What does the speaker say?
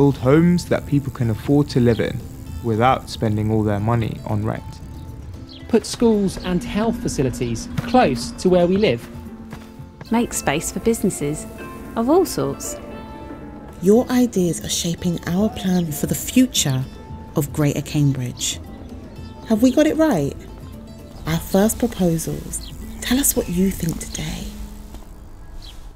build homes that people can afford to live in without spending all their money on rent. Put schools and health facilities close to where we live. Make space for businesses of all sorts. Your ideas are shaping our plan for the future of Greater Cambridge. Have we got it right? Our first proposals. Tell us what you think today.